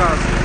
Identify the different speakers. Speaker 1: показывает.